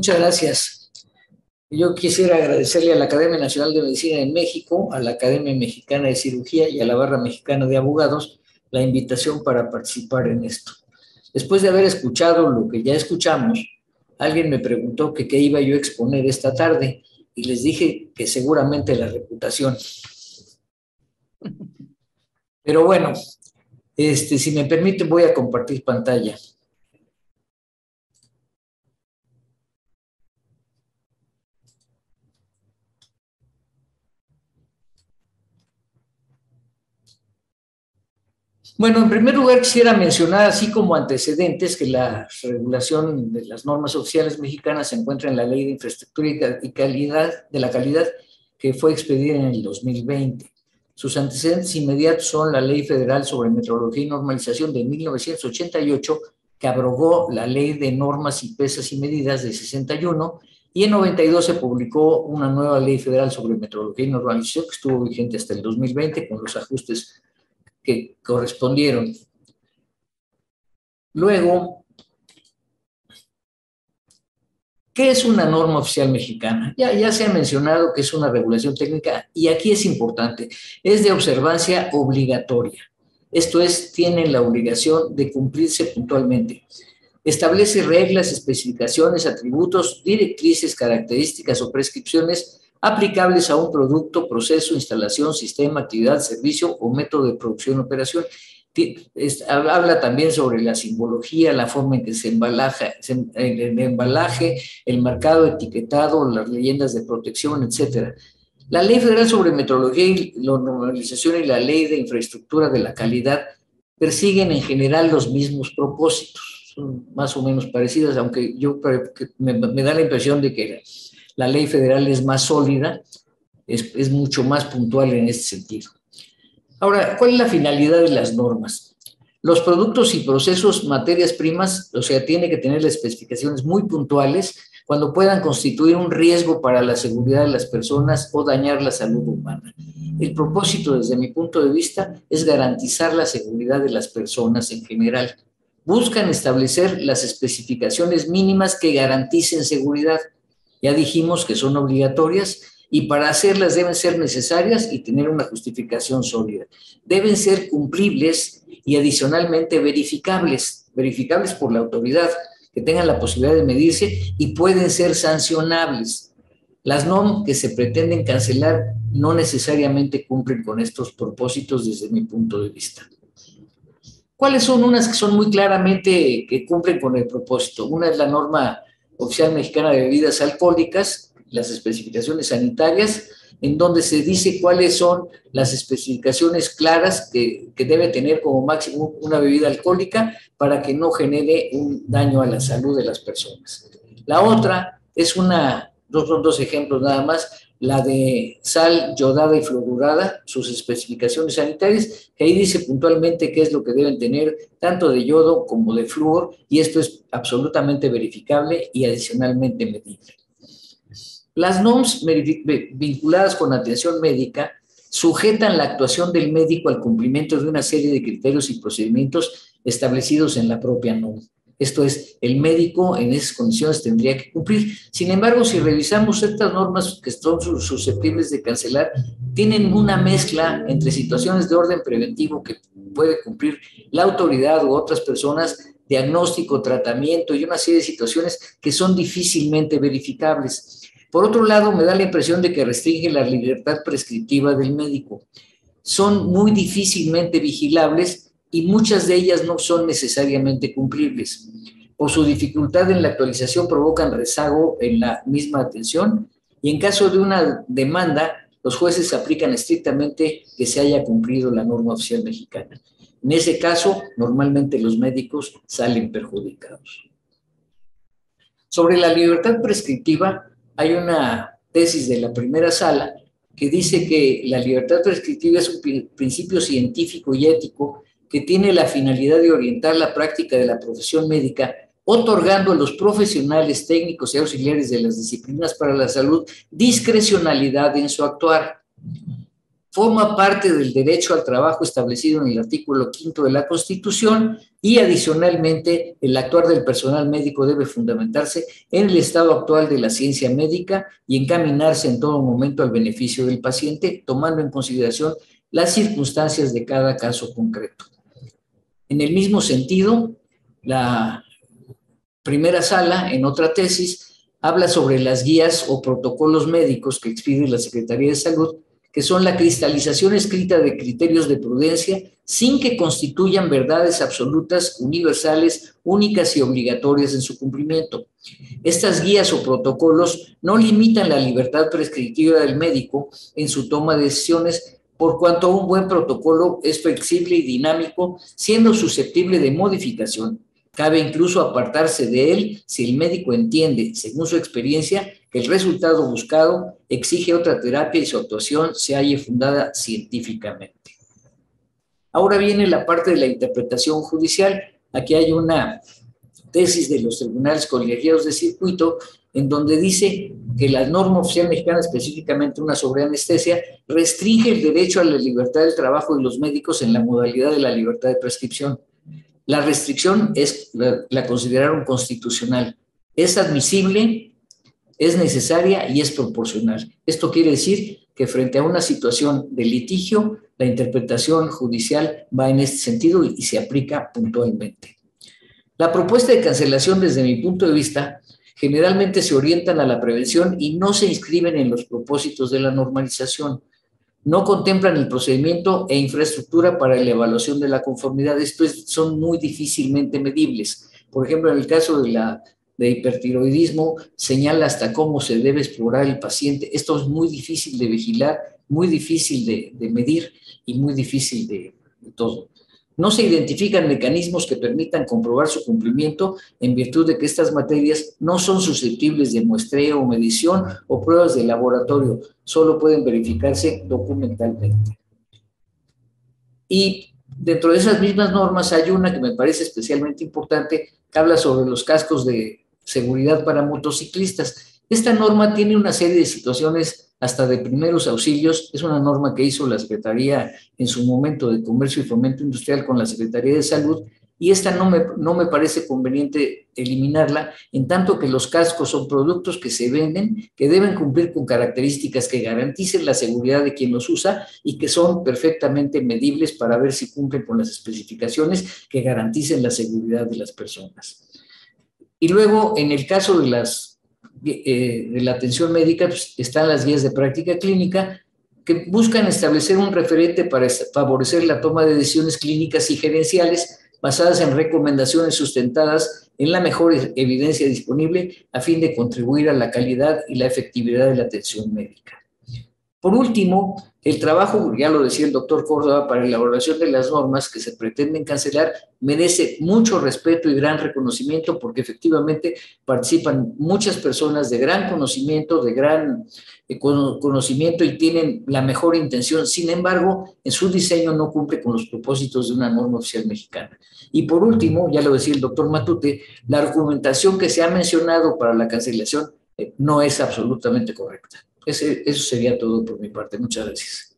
Muchas gracias. Yo quisiera agradecerle a la Academia Nacional de Medicina de México, a la Academia Mexicana de Cirugía y a la Barra Mexicana de Abogados la invitación para participar en esto. Después de haber escuchado lo que ya escuchamos, alguien me preguntó qué iba yo a exponer esta tarde y les dije que seguramente la reputación. Pero bueno, este, si me permiten voy a compartir pantalla. Bueno, en primer lugar quisiera mencionar, así como antecedentes, que la regulación de las normas oficiales mexicanas se encuentra en la Ley de Infraestructura y Calidad de la Calidad que fue expedida en el 2020. Sus antecedentes inmediatos son la Ley Federal sobre Metrología y Normalización de 1988, que abrogó la Ley de Normas y Pesas y Medidas de 61, y en 92 se publicó una nueva Ley Federal sobre Metrología y Normalización que estuvo vigente hasta el 2020 con los ajustes que correspondieron. Luego, ¿qué es una norma oficial mexicana? Ya, ya se ha mencionado que es una regulación técnica y aquí es importante, es de observancia obligatoria. Esto es, tienen la obligación de cumplirse puntualmente. Establece reglas, especificaciones, atributos, directrices, características o prescripciones aplicables a un producto, proceso, instalación, sistema, actividad, servicio o método de producción o operación. Habla también sobre la simbología, la forma en que se embalaja, el embalaje, el marcado, etiquetado, las leyendas de protección, etc. La Ley Federal sobre Metrología y la Normalización y la Ley de Infraestructura de la Calidad persiguen en general los mismos propósitos, son más o menos parecidas, aunque yo me da la impresión de que la ley federal es más sólida, es, mucho más puntual en este sentido. Ahora, ¿cuál es la finalidad de las normas? Los productos y procesos, materias primas, o sea, tiene que tener las especificaciones muy puntuales cuando puedan constituir un riesgo para la seguridad de las personas o dañar la salud humana. El propósito, desde mi punto de vista, es garantizar la seguridad de las personas en general. Buscan establecer las especificaciones mínimas que garanticen seguridad ya dijimos que son obligatorias y para hacerlas deben ser necesarias y tener una justificación sólida. Deben ser cumplibles y adicionalmente verificables, verificables por la autoridad, que tengan la posibilidad de medirse y pueden ser sancionables. Las NOM que se pretenden cancelar no necesariamente cumplen con estos propósitos desde mi punto de vista. ¿Cuáles son unas que son muy claramente que cumplen con el propósito? Una es la norma Oficial Mexicana de Bebidas Alcohólicas, las especificaciones sanitarias, en donde se dice cuáles son las especificaciones claras que, debe tener como máximo una bebida alcohólica para que no genere un daño a la salud de las personas. La otra es una, dos, dos ejemplos nada más, la de sal yodada y fluorurada, sus especificaciones sanitarias, que ahí dice puntualmente qué es lo que deben tener, tanto de yodo como de flúor, y esto es absolutamente verificable y adicionalmente medible. Las NOMS vinculadas con atención médica sujetan la actuación del médico al cumplimiento de una serie de criterios y procedimientos establecidos en la propia NOM. Esto es, el médico en esas condiciones tendría que cumplir. Sin embargo, si revisamos estas normas que son susceptibles de cancelar, tienen una mezcla entre situaciones de orden preventivo que puede cumplir la autoridad u otras personas, diagnóstico, tratamiento y una serie de situaciones que son difícilmente verificables. Por otro lado, me da la impresión de que restringe la libertad prescriptiva del médico. Son muy difícilmente vigilables y muchas de ellas no son necesariamente cumplibles. Por su dificultad en la actualización provocan rezago en la misma atención y en caso de una demanda, los jueces aplican estrictamente que se haya cumplido la norma oficial mexicana. En ese caso, normalmente los médicos salen perjudicados. Sobre la libertad prescriptiva, hay una tesis de la primera sala que dice que la libertad prescriptiva es un principio científico y ético que tiene la finalidad de orientar la práctica de la profesión médica, otorgando a los profesionales técnicos y auxiliares de las disciplinas para la salud discrecionalidad en su actuar. forma parte del derecho al trabajo establecido en el artículo quinto de la Constitución y adicionalmente el actuar del personal médico debe fundamentarse en el estado actual de la ciencia médica y encaminarse en todo momento al beneficio del paciente, tomando en consideración las circunstancias de cada caso concreto. En el mismo sentido, la primera sala, en otra tesis, habla sobre las guías o protocolos médicos que expide la Secretaría de Salud que son la cristalización escrita de criterios de prudencia sin que constituyan verdades absolutas, universales, únicas y obligatorias en su cumplimiento. Estas guías o protocolos no limitan la libertad prescriptiva del médico en su toma de decisiones, por cuanto un buen protocolo es flexible y dinámico, siendo susceptible de modificación. Cabe incluso apartarse de él si el médico entiende, según su experiencia, que el resultado buscado exige otra terapia y su actuación se halle fundada científicamente. Ahora viene la parte de la interpretación judicial. Aquí hay una tesis de los tribunales colegiados de circuito en donde dice que la norma oficial mexicana, específicamente una sobre anestesia, restringe el derecho a la libertad del trabajo de los médicos en la modalidad de la libertad de prescripción. La restricción es, la, la consideraron constitucional. Es admisible es necesaria y es proporcional. Esto quiere decir que frente a una situación de litigio, la interpretación judicial va en este sentido y se aplica puntualmente. La propuesta de cancelación, desde mi punto de vista, generalmente se orientan a la prevención y no se inscriben en los propósitos de la normalización. No contemplan el procedimiento e infraestructura para la evaluación de la conformidad. Estos son muy difícilmente medibles. Por ejemplo, en el caso de la de hipertiroidismo señala hasta cómo se debe explorar el paciente. Esto es muy difícil de vigilar, muy difícil de, medir y muy difícil de, todo. No se identifican mecanismos que permitan comprobar su cumplimiento en virtud de que estas materias no son susceptibles de muestreo, medición o pruebas de laboratorio, solo pueden verificarse documentalmente. Y dentro de esas mismas normas hay una que me parece especialmente importante, que habla sobre los cascos de seguridad para motociclistas. Esta norma tiene una serie de situaciones hasta de primeros auxilios. Es una norma que hizo la Secretaría en su momento de Comercio y Fomento Industrial con la Secretaría de Salud y esta no me, no me parece conveniente eliminarla, en tanto que los cascos son productos que se venden, que deben cumplir con características que garanticen la seguridad de quien los usa y que son perfectamente medibles para ver si cumplen con las especificaciones que garanticen la seguridad de las personas. Y luego, en el caso de, las, eh, de la atención médica, pues, están las guías de práctica clínica que buscan establecer un referente para favorecer la toma de decisiones clínicas y gerenciales basadas en recomendaciones sustentadas en la mejor evidencia disponible a fin de contribuir a la calidad y la efectividad de la atención médica. Por último, el trabajo, ya lo decía el doctor Córdoba, para la elaboración de las normas que se pretenden cancelar merece mucho respeto y gran reconocimiento porque efectivamente participan muchas personas de gran conocimiento, de gran eh, conocimiento y tienen la mejor intención. Sin embargo, en su diseño no cumple con los propósitos de una norma oficial mexicana. Y por último, ya lo decía el doctor Matute, la argumentación que se ha mencionado para la cancelación eh, no es absolutamente correcta eso sería todo por mi parte. Muchas gracias.